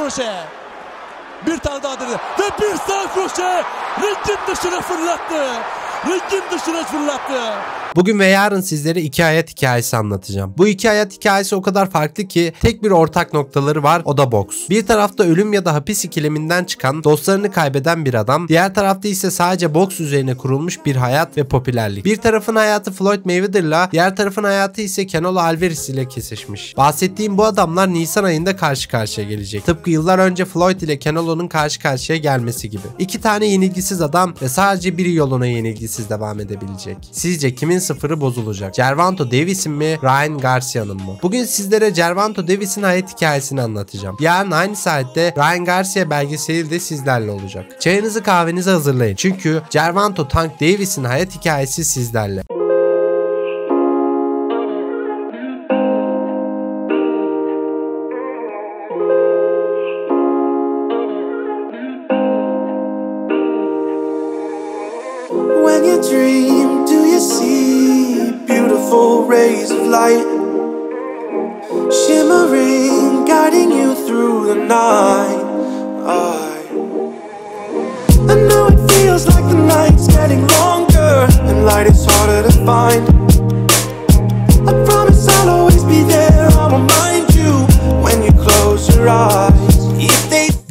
kroşe. Bir tane daha denedi. Ve bir sağ kroşe. Ringin dışına fırlattı. Ringin dışına fırlattı. Bugün ve yarın sizlere iki hayat hikayesi anlatacağım. Bu iki hayat hikayesi o kadar farklı ki tek bir ortak noktaları var o da boks. Bir tarafta ölüm ya da hapis ikileminden çıkan dostlarını kaybeden bir adam, diğer tarafta ise sadece boks üzerine kurulmuş bir hayat ve popülerlik. Bir tarafın hayatı Floyd Mayweather'la diğer tarafın hayatı ise Canelo Alvarez ile kesişmiş. Bahsettiğim bu adamlar Nisan ayında karşı karşıya gelecek. Tıpkı yıllar önce Floyd ile Canelo'nun karşı karşıya gelmesi gibi. İki tane yenilgisiz adam ve sadece biri yoluna yenilgisiz devam edebilecek. Sizce kimin sıfırı bozulacak. Cervanto Davis'in mi Ryan Garcia'nın mı? Bugün sizlere Cervanto Davis'in hayat hikayesini anlatacağım. Yarın aynı saatte Ryan Garcia belgeseli de sizlerle olacak. Çayınızı kahvenizi hazırlayın. Çünkü Cervanto Tank Davis'in hayat hikayesi sizlerle. When you dream, beautiful rays of light shimmering, guiding you through the night? I, I know it feels like the night's getting longer and light is harder to find.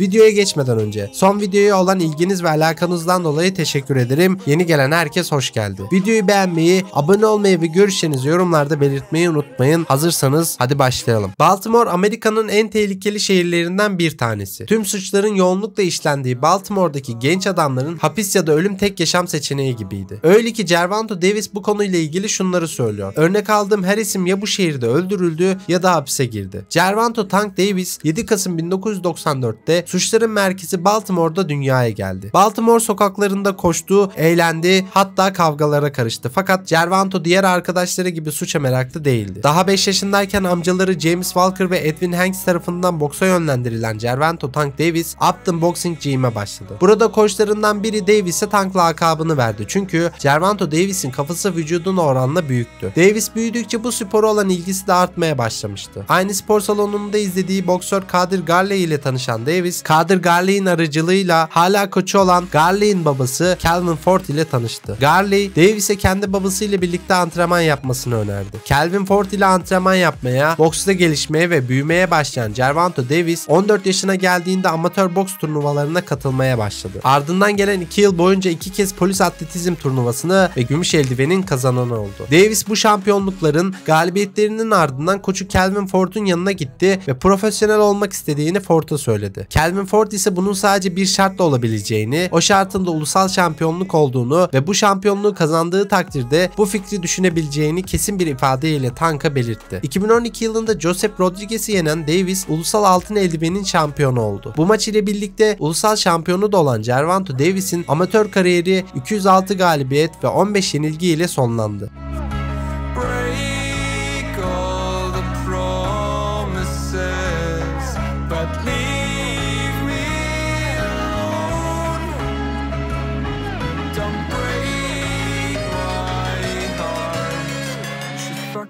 Videoya geçmeden önce son videoya olan ilginiz ve alakanızdan dolayı teşekkür ederim. Yeni gelen herkes hoş geldi. Videoyu beğenmeyi, abone olmayı ve görüşlerinizi yorumlarda belirtmeyi unutmayın. Hazırsanız hadi başlayalım. Baltimore Amerika'nın en tehlikeli şehirlerinden bir tanesi. Tüm suçların yoğunlukla işlendiği Baltimore'daki genç adamların hapis ya da ölüm tek yaşam seçeneği gibiydi. Öyle ki Cervanto Davis bu konuyla ilgili şunları söylüyor. Örnek aldığım her isim ya bu şehirde öldürüldü ya da hapise girdi. Cervanto Tank Davis 7 Kasım 1994'te suçların merkezi Baltimore'da dünyaya geldi. Baltimore sokaklarında koştu, eğlendi, hatta kavgalara karıştı. Fakat Cervanto diğer arkadaşları gibi suça meraklı değildi. Daha 5 yaşındayken amcaları James Walker ve Edwin Hanks tarafından boksa yönlendirilen Cervanto Tank Davis Upton Boxing Gym'e başladı. Burada koçlarından biri Davis'e Tank lakabını verdi. Çünkü Cervanto Davis'in kafası vücuduna oranla büyüktü. Davis büyüdükçe bu spora olan ilgisi de artmaya başlamıştı. Aynı spor salonunda izlediği boksör Kadir Garley ile tanışan Davis, Kadir Garley'in aracılığıyla hala koçu olan Garley'in babası Calvin Ford ile tanıştı. Garley, Davis'e kendi babasıyla birlikte antrenman yapmasını önerdi. Calvin Ford ile antrenman yapmaya, boksta gelişmeye ve büyümeye başlayan Cervanto Davis 14 yaşına geldiğinde amatör boks turnuvalarına katılmaya başladı. Ardından gelen 2 yıl boyunca iki kez polis atletizm turnuvasını ve gümüş eldivenin kazananı oldu. Davis bu şampiyonlukların galibiyetlerinin ardından koçu Calvin Ford'un yanına gitti ve profesyonel olmak istediğini Ford'a söyledi. Calvin Ford ise bunun sadece bir şartla olabileceğini, o şartın da ulusal şampiyonluk olduğunu ve bu şampiyonluğu kazandığı takdirde bu fikri düşünebileceğini kesin bir ifadeyle Tank'a belirtti. 2012 yılında Joseph Rodriguez'i yenen Davis ulusal altın eldivenin şampiyonu oldu. Bu maç ile birlikte ulusal şampiyonu da olan Cervanto Davis'in amatör kariyeri 206 galibiyet ve 15 yenilgi ile sonlandı.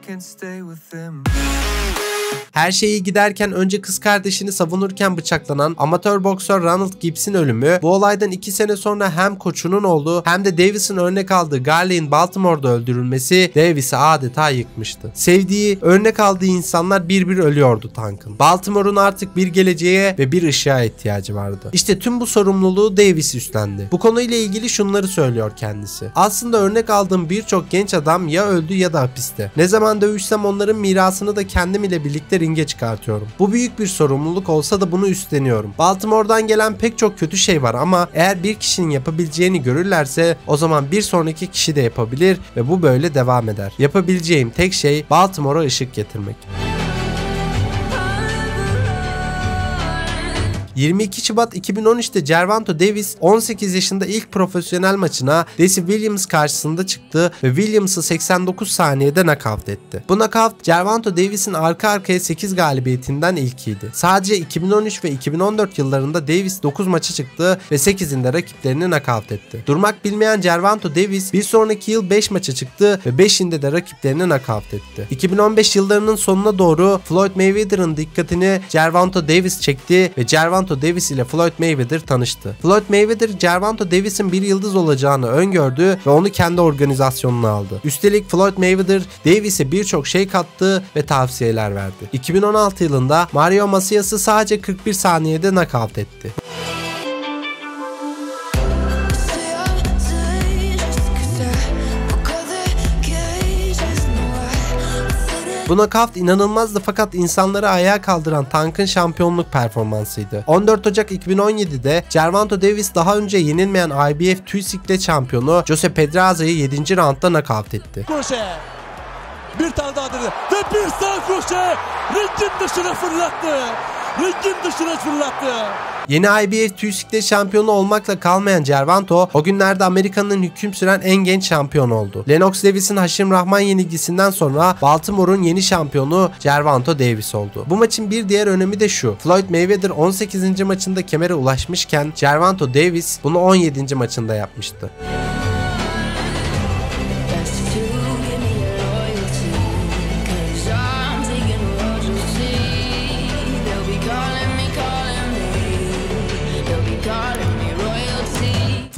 can't stay with them. Her şeyi giderken önce kız kardeşini savunurken bıçaklanan amatör boksör Ronald Gibbs'in ölümü bu olaydan 2 sene sonra hem koçunun olduğu hem de Davis'in örnek aldığı Garley'in Baltimore'da öldürülmesi Davis'i adeta yıkmıştı. Sevdiği, örnek aldığı insanlar bir bir ölüyordu Tank'ın. Baltimore'un artık bir geleceğe ve bir ışığa ihtiyacı vardı. İşte tüm bu sorumluluğu Davis üstlendi. Bu konuyla ilgili şunları söylüyor kendisi. Aslında örnek aldığım birçok genç adam ya öldü ya da hapiste. Ne zaman dövüşsem onların mirasını da kendim ile birlikte ringe çıkartıyorum. Bu büyük bir sorumluluk olsa da bunu üstleniyorum. Baltimore'dan gelen pek çok kötü şey var ama eğer bir kişinin yapabileceğini görürlerse o zaman bir sonraki kişi de yapabilir ve bu böyle devam eder. Yapabileceğim tek şey Baltimore'a ışık getirmek. 22 Şubat 2013'te Gervonta Davis 18 yaşında ilk profesyonel maçına Desi Williams karşısında çıktı ve Williams'ı 89 saniyede nakavt etti. Bu nakavt Gervonta Davis'in arka arkaya 8 galibiyetinden ilkiydi. Sadece 2013 ve 2014 yıllarında Davis 9 maça çıktı ve 8'inde rakiplerini nakavt etti. Durmak bilmeyen Gervonta Davis bir sonraki yıl 5 maça çıktı ve 5'inde de rakiplerini nakavt etti. 2015 yıllarının sonuna doğru Floyd Mayweather'ın dikkatini Gervonta Davis çekti ve Gervonta Davis ile Floyd Mayweather tanıştı. Floyd Mayweather Gervonta Davis'in bir yıldız olacağını öngördü ve onu kendi organizasyonuna aldı. Üstelik Floyd Mayweather Davis'e birçok şey kattı ve tavsiyeler verdi. 2016 yılında Mario Macias'ı sadece 41 saniyede nakavt etti. Bu knockout inanılmazdı fakat insanları ayağa kaldıran Tank'ın şampiyonluk performansıydı. 14 Ocak 2017'de Gervonta Davis daha önce yenilmeyen IBF tüy siklet şampiyonu Jose Pedraza'yı 7. roundda knockout etti. Kroşe. Bir tane daha dedi. Ve bir sağ kroşe. Ringin dışına fırlattı. Ringin dışına fırlattı. Yeni IBF tüy siklet şampiyonu olmakla kalmayan Cervanto o günlerde Amerika'nın hüküm süren en genç şampiyon oldu. Lennox Lewis'in Haşim Rahman yenilgisinden sonra Baltimore'un yeni şampiyonu Cervanto Davis oldu. Bu maçın bir diğer önemi de şu. Floyd Mayweather 18. maçında kemere ulaşmışken Cervanto Davis bunu 17. maçında yapmıştı.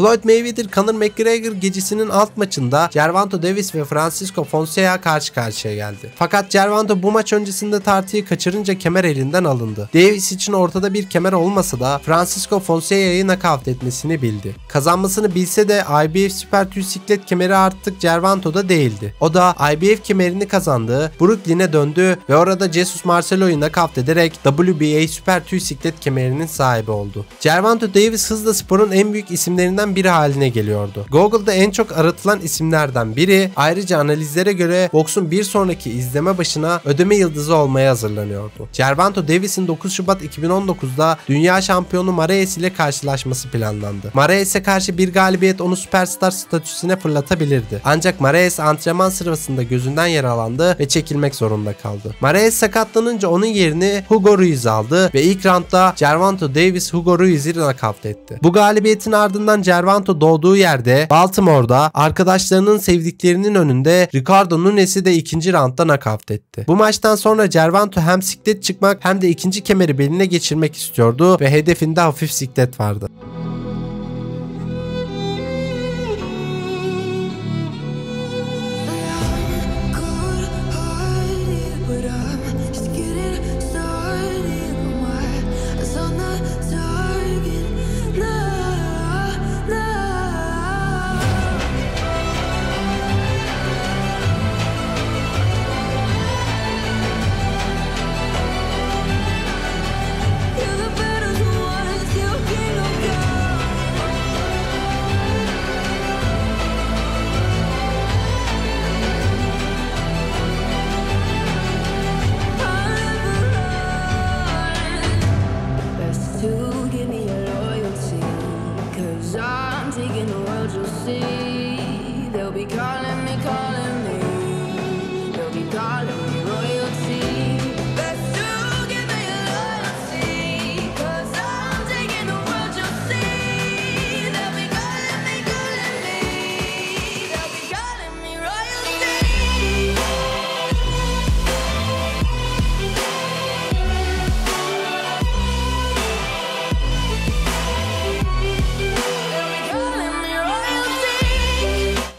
Floyd Mayweather Conor McGregor gecesinin alt maçında Gervonta Davis ve Francisco Fonseca karşı karşıya geldi. Fakat Gervonta bu maç öncesinde tartıyı kaçırınca kemer elinden alındı. Davis için ortada bir kemer olmasa da Francisco Fonseca'yı nakavt etmesini bildi. Kazanmasını bilse de IBF Süper Tüy Siklet kemeri artık Gervonto'da değildi. O da IBF kemerini kazandığı Brooklyn'e döndü ve orada Jesus Marcelo'yu nakavt ederek WBA Süper Tüy Siklet kemerinin sahibi oldu. Gervonta Davis hızla sporun en büyük isimlerinden biri haline geliyordu. Google'da en çok aratılan isimlerden biri ayrıca analizlere göre boksun bir sonraki izleme başına ödeme yıldızı olmaya hazırlanıyordu. Gervonta Davis'in 9 Şubat 2019'da dünya şampiyonu Mares ile karşılaşması planlandı. Mares'e karşı bir galibiyet onu süperstar statüsüne fırlatabilirdi. Ancak Mares antrenman sırasında gözünden yaralandı ve çekilmek zorunda kaldı. Mares sakatlanınca onun yerini Hugo Ruiz aldı ve ilk roundda Gervonta Davis Hugo Ruiz'i nakavt etti. Bu galibiyetin ardından Gervonta doğduğu yerde Baltimore'da arkadaşlarının sevdiklerinin önünde Ricardo Nunes'i de ikinci roundda nakavt etti. Bu maçtan sonra Gervonta hem siklet çıkmak hem de ikinci kemeri beline geçirmek istiyordu ve hedefinde hafif siklet vardı.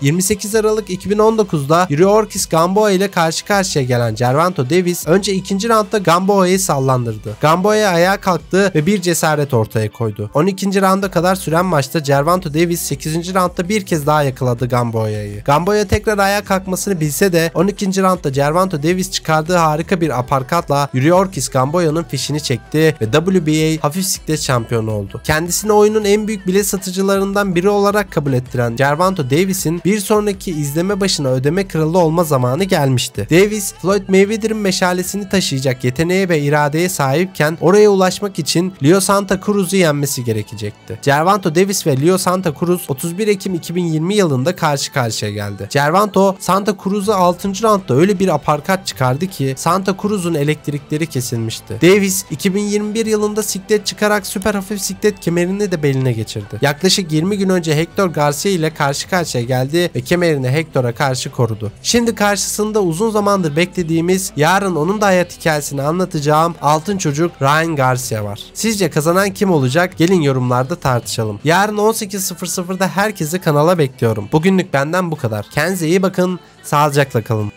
28 Aralık 2019'da Yuriorkis Gamboa ile karşı karşıya gelen Gervonta Davis önce ikinci roundda Gamboa'yı sallandırdı. Gamboa ayağa kalktı ve bir cesaret ortaya koydu. 12. rounda kadar süren maçta Gervonta Davis 8. roundda bir kez daha yakaladı Gamboa'yı. Gamboa tekrar ayağa kalkmasını bilse de 12. roundda Gervonta Davis çıkardığı harika bir aparkatla Yuriorkis Gamboa'nın fişini çekti ve WBA hafif siklet şampiyonu oldu. Kendisini oyunun en büyük bilet satıcılarından biri olarak kabul ettiren Gervonta Davis'in bir bir sonraki izleme başına ödeme kralı olma zamanı gelmişti. Davis, Floyd Mayweather'ın meşalesini taşıyacak yeteneğe ve iradeye sahipken oraya ulaşmak için Leo Santa Cruz'u yenmesi gerekecekti. Gervonta Davis ve Leo Santa Cruz 31 Ekim 2020 yılında karşı karşıya geldi. Gervonta Santa Cruz'u 6. roundda öyle bir aparkat çıkardı ki Santa Cruz'un elektrikleri kesilmişti. Davis 2021 yılında siklet çıkarak süper hafif siklet kemerini de beline geçirdi. Yaklaşık 20 gün önce Hector Garcia ile karşı karşıya geldi ve kemerini Hector'a karşı korudu. Şimdi karşısında uzun zamandır beklediğimiz yarın onun da hayat hikayesini anlatacağım altın çocuk Ryan Garcia var. Sizce kazanan kim olacak? Gelin yorumlarda tartışalım. Yarın 18.00'da herkesi kanala bekliyorum. Bugünlük benden bu kadar. Kendinize iyi bakın. Sağlıcakla kalın.